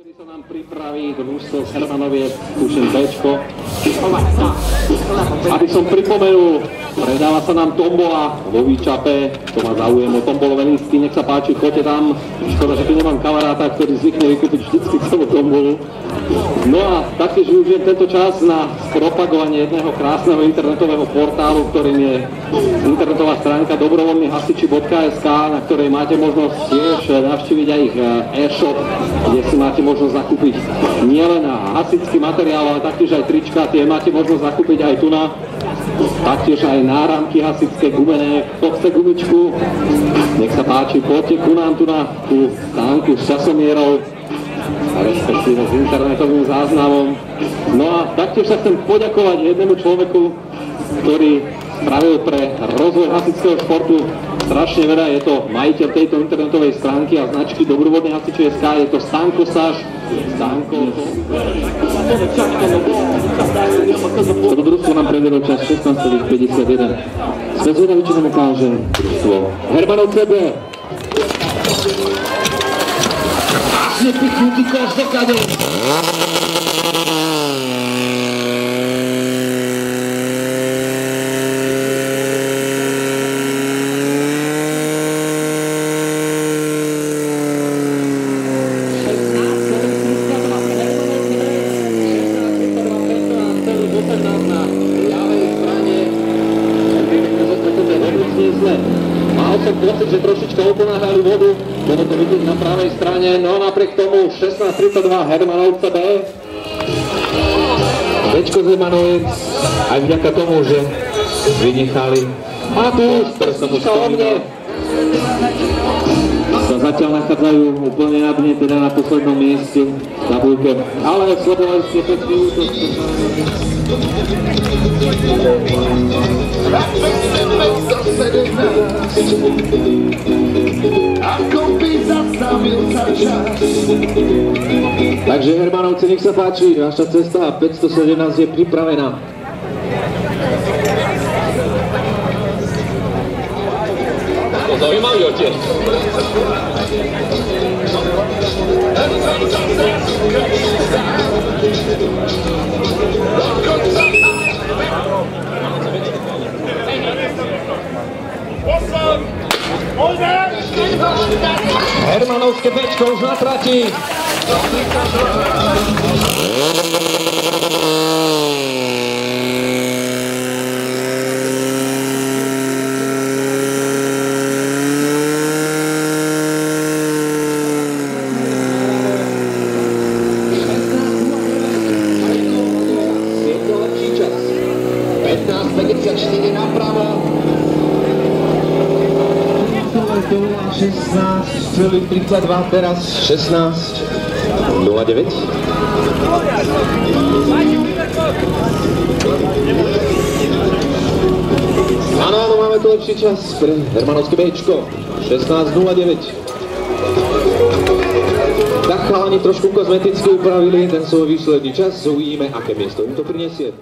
Kedy sa nám pripraví družstvo z Hermanoviec, tuším Bčko. Aby som pripomenul, predáva sa nám tombola vo výčape, to má záujem o tombolové lístky, nech sa páči, choďte tam. Škoda, že tu nemám kamaráta, ktorý zvykne vykúpiť vždycky celú tombolu. No a taktiež využijem tento čas na propagovanie jedného krásneho internetového portálu, ktorým je internetová stránka dobrovoľnýhasiči.sk, na ktorej máte možnosť tiež navštíviť aj ich eh, e-shop, kde si máte možnosť zakúpiť nielen hasičský materiál, ale taktiež aj trička, tie máte možnosť zakúpiť aj tu na taktiež aj náramky hasičské gumené, kopce gumičku. Nech sa páči, poďte ku nám tu na tú stánku s časomierou, respektíve s internetovým záznamom. No a taktiež sa chcem poďakovať jednému človeku, ktorý spravil pre rozvoj hasičského športu strašne veľa. Je to majiteľ tejto internetovej stránky a značky Dobrovodný hasiči SK. Je to Stanko Saš. Stanko. Toto predvedlo čas 16,51. Sme zvedaví, čo nám ukáže družstvo. Hermanov CB. Nepichnutý koš do kade. Mal som pocit, že trošička oponáhali vodu, bolo to vidieť na pravej strane, no napriek tomu 16.32 Hermanovca B. Bečko z Hermanoviec, aj vďaka tomu, že vynechali. A tu sa o mne sa zatiaľ nachádzajú úplne na dne, teda na poslednom mieste v tabulke, ale sledovali ste pekný útok. Takže Hermanovci, nech sa páči, vaša cesta 517 je pripravená. Zaujímavý otec. Hermanovské Bčko už na trati. Je to lepší čas. 15.54 napravo. 16, 32, teraz 16, 09. Áno, áno, máme tu lepší čas pre Hermanovské Bčko, 16.09. Tak chalani trošku kozmeticky upravili ten svoj výsledný čas, uvidíme, aké miesto im to prinesie.